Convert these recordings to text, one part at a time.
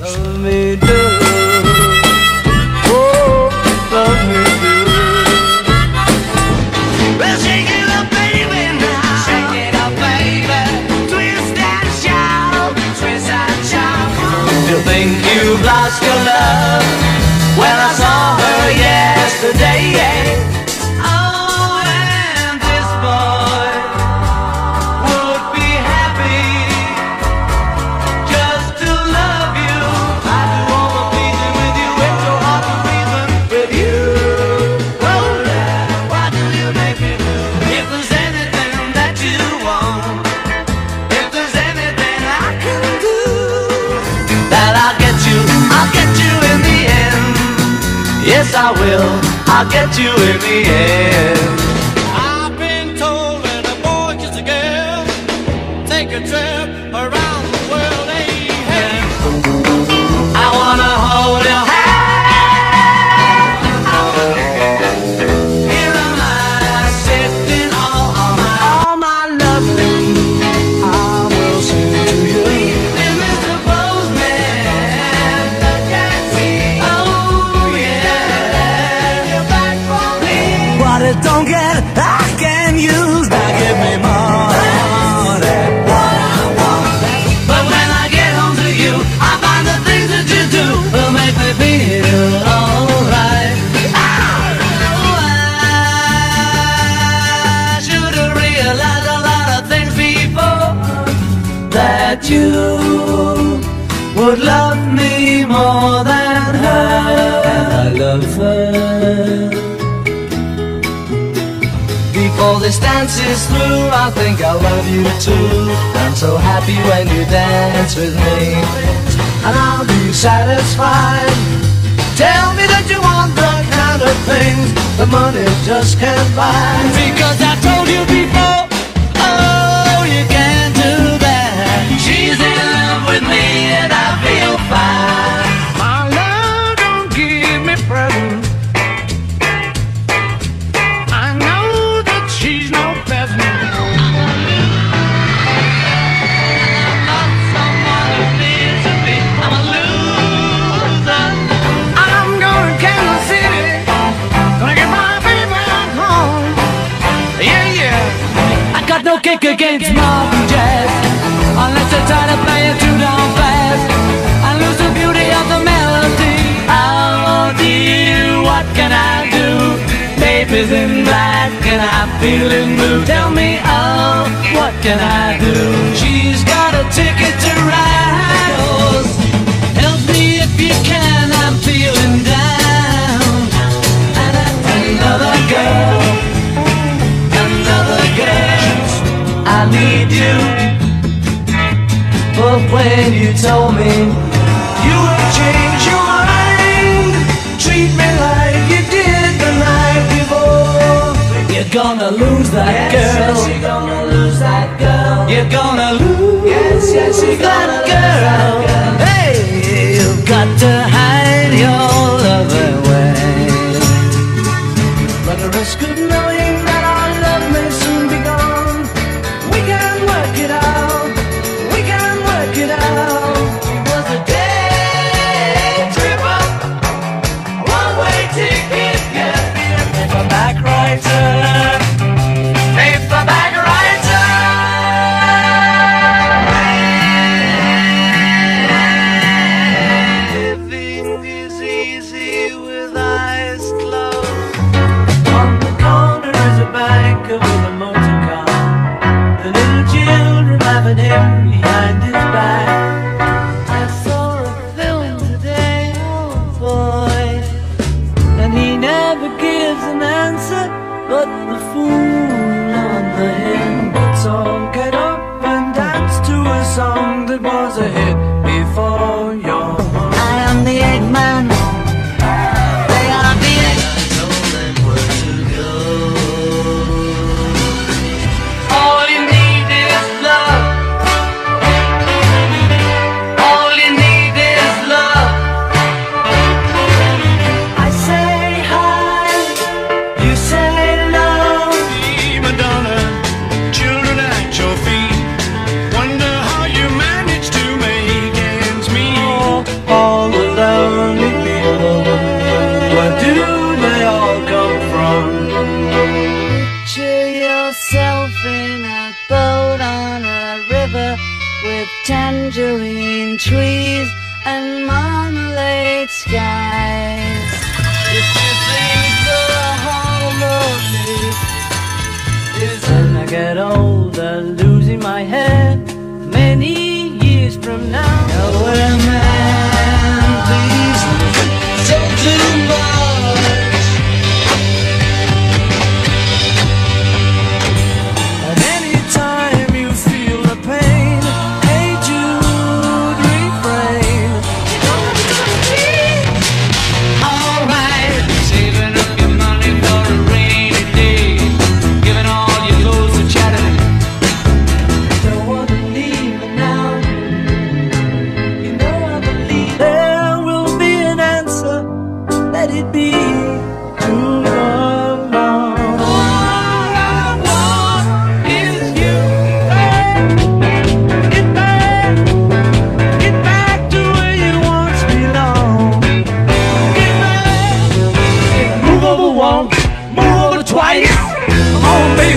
Love me do. Oh, love me do. Well, shake it up, baby, now. Shake it up, baby. Twist and shout, twist and shout. You think you've lost your love? Yes, I will. I'll get you in the end. I've been told that a boy gets a girl, take a trip that you would love me more than her, and I love her. Before this dance is through, I think I love you too. I'm so happy when you dance with me, and I'll be satisfied. Tell me that you want the kind of things the money just can't buy. Because I told you before, oh, you can't kick against modern jazz. Unless they try to play it too down fast. I lose the beauty of the melody. Oh, dear, what can I do? Baby's in black and I'm feeling blue. Tell me, oh, what can I do? She's need you. But when you told me you would change your mind, treat me like you did the night before. You're gonna lose that girl. Yes, you're gonna lose that girl. You're gonna lose. Yes, yes, you're that girl. Hey, I do. where do they all come from? Picture yourself in a boat on a river with tangerine trees and marmalade skies.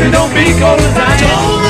Baby, don't be cold as I am.